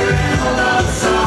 Hold on,